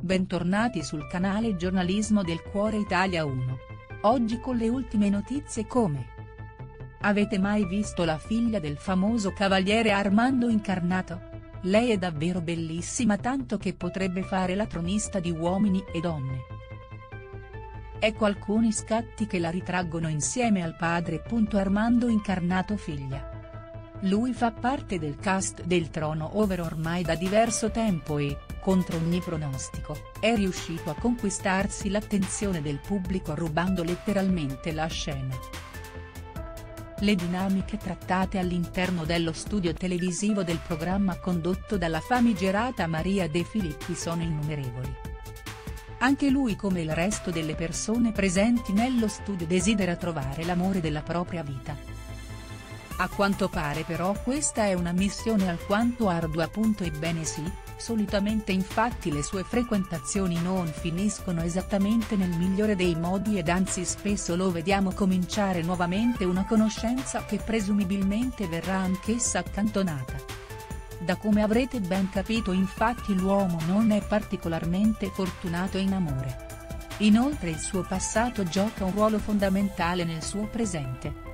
Bentornati sul canale Giornalismo del Cuore Italia 1. Oggi con le ultime notizie come. Avete mai visto la figlia del famoso cavaliere Armando Incarnato? Lei è davvero bellissima tanto che potrebbe fare la tronista di uomini e donne. Ecco alcuni scatti che la ritraggono insieme al padre. Armando Incarnato figlia. Lui fa parte del cast del Trono Over ormai da diverso tempo e, contro ogni pronostico, è riuscito a conquistarsi l'attenzione del pubblico rubando letteralmente la scena. Le dinamiche trattate all'interno dello studio televisivo del programma condotto dalla famigerata Maria De Filippi sono innumerevoli. Anche lui come il resto delle persone presenti nello studio desidera trovare l'amore della propria vita a quanto pare però questa è una missione alquanto ardua. Ebbene sì, solitamente infatti le sue frequentazioni non finiscono esattamente nel migliore dei modi ed anzi spesso lo vediamo cominciare nuovamente una conoscenza che presumibilmente verrà anch'essa accantonata. Da come avrete ben capito infatti l'uomo non è particolarmente fortunato in amore. Inoltre il suo passato gioca un ruolo fondamentale nel suo presente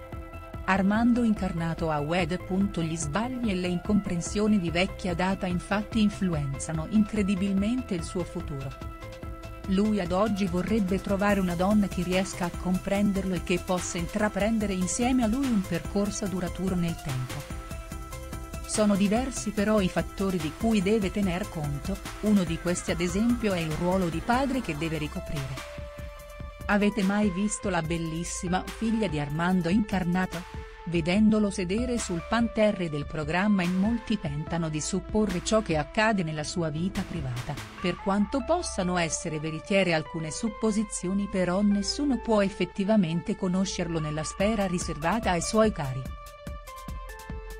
Armando incarnato a Wed. Gli sbagli e le incomprensioni di vecchia data infatti influenzano incredibilmente il suo futuro. Lui ad oggi vorrebbe trovare una donna che riesca a comprenderlo e che possa intraprendere insieme a lui un percorso duraturo nel tempo. Sono diversi però i fattori di cui deve tener conto, uno di questi ad esempio è il ruolo di padre che deve ricoprire. Avete mai visto la bellissima figlia di Armando incarnato? Vedendolo sedere sul panterre del programma in molti tentano di supporre ciò che accade nella sua vita privata, per quanto possano essere veritiere alcune supposizioni però nessuno può effettivamente conoscerlo nella sfera riservata ai suoi cari.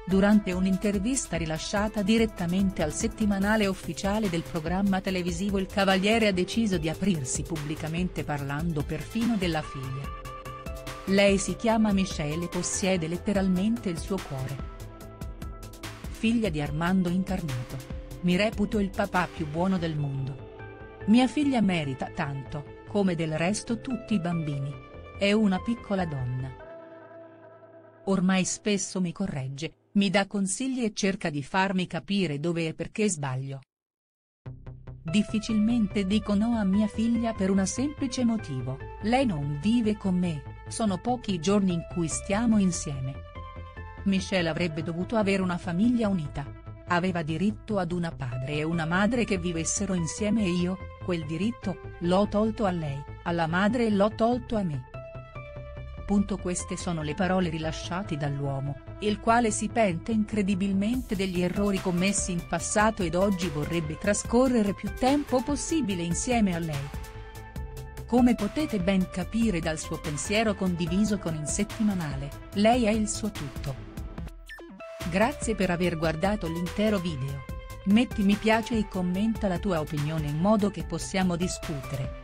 Durante un'intervista rilasciata direttamente al settimanale ufficiale del programma televisivo il Cavaliere ha deciso di aprirsi pubblicamente parlando perfino della figlia. Lei si chiama Michelle e possiede letteralmente il suo cuore. Figlia di Armando Incarnato. Mi reputo il papà più buono del mondo. Mia figlia merita tanto, come del resto tutti i bambini. È una piccola donna. Ormai spesso mi corregge, mi dà consigli e cerca di farmi capire dove e perché sbaglio. Difficilmente dico no a mia figlia per un semplice motivo, lei non vive con me, sono pochi i giorni in cui stiamo insieme. Michelle avrebbe dovuto avere una famiglia unita. Aveva diritto ad una padre e una madre che vivessero insieme e io, quel diritto, l'ho tolto a lei, alla madre e l'ho tolto a me. Queste sono le parole rilasciate dall'uomo, il quale si pente incredibilmente degli errori commessi in passato ed oggi vorrebbe trascorrere più tempo possibile insieme a lei. Come potete ben capire dal suo pensiero condiviso con il settimanale, lei è il suo tutto. Grazie per aver guardato l'intero video. Metti mi piace e commenta la tua opinione in modo che possiamo discutere.